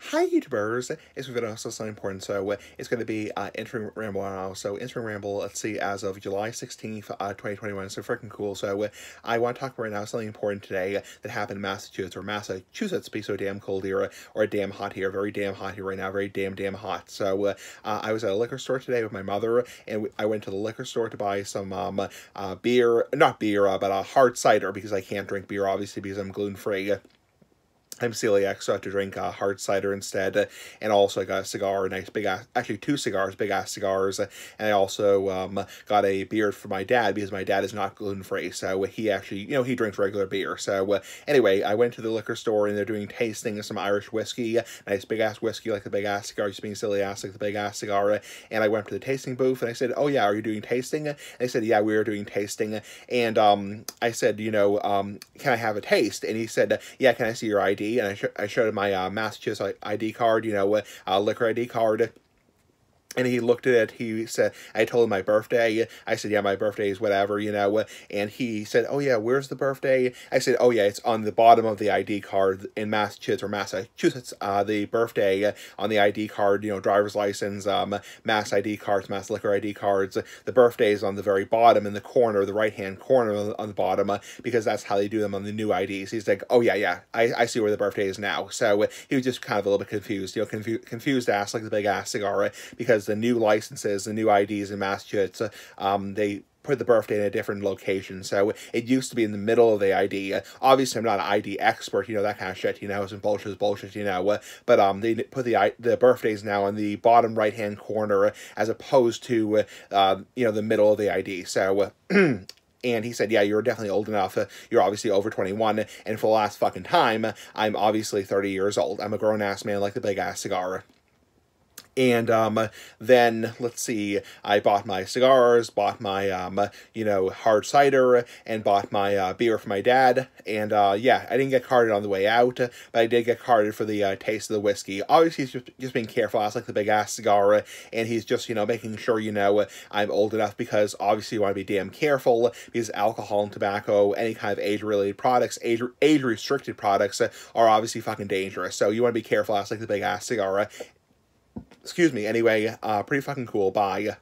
Hi YouTubers, it's video also something important, so uh, it's going to be uh, Interesting Ramble. Now, so Interesting Ramble, let's see, as of July 16th, uh, 2021, so freaking cool, so uh, I want to talk right now something important today that happened in Massachusetts, or Massachusetts, be so damn cold here, or damn hot here, very damn hot here right now, very damn damn hot, so uh, uh, I was at a liquor store today with my mother, and I went to the liquor store to buy some um, uh, beer, not beer, uh, but a hard cider, because I can't drink beer, obviously, because I'm gluten-free, I'm celiac, so I have to drink uh, hard cider instead. Uh, and also I got a cigar, a nice big ass, actually two cigars, big ass cigars. Uh, and I also um, got a beer for my dad because my dad is not gluten free. So he actually, you know, he drinks regular beer. So uh, anyway, I went to the liquor store and they're doing tasting of some Irish whiskey, nice big ass whiskey like the big ass cigar, just being silly ass like the big ass cigar. And I went to the tasting booth and I said, Oh yeah, are you doing tasting? And they said, Yeah, we are doing tasting. And um, I said, You know, um, can I have a taste? And he said, Yeah, can I see your ID? And I, sh I showed my uh, Massachusetts ID card, you know, uh, liquor ID card and he looked at it. He said, I told him my birthday. I said, yeah, my birthday is whatever, you know. And he said, oh, yeah, where's the birthday? I said, oh, yeah, it's on the bottom of the ID card in Massachusetts or Massachusetts. Uh, the birthday on the ID card, you know, driver's license, um, Mass ID cards, Mass liquor ID cards. The birthday is on the very bottom in the corner, the right-hand corner on the, bottom, uh, because that's how they do them on the new IDs. He's like, oh, yeah, yeah, I, I see where the birthday is now. So he was just kind of a little bit confused, you know, confu confused ass like the big ass cigar, because the new licenses, the new IDs in Massachusetts, um, they put the birthday in a different location. So it used to be in the middle of the ID. obviously, I'm not an ID expert, you know, that kind of shit, you know, some bullshit is bullshit, you know. but um, they put the the birthdays now in the bottom right hand corner as opposed to, uh, you know, the middle of the ID. So. And he said, yeah, you're definitely old enough. You're obviously over 21. And for the last fucking time, I'm obviously 30 years old. I'm a grown-ass man like the big-ass cigar. And um, then, let's see, I bought my cigars, bought my, um, you know, hard cider, and bought my uh, beer for my dad. And uh, yeah, I didn't get carded on the way out, but I did get carded for the uh, taste of the whiskey. Obviously, he's just, just being careful. It's like the big ass cigar, and he's just, you know, making sure, you know, I'm old enough because obviously you want to be damn careful because alcohol and tobacco, any kind of age related products, age, age restricted products are obviously fucking dangerous. So you want to be careful. It's like the big ass cigar excuse me, anyway, uh, pretty fucking cool. Bye.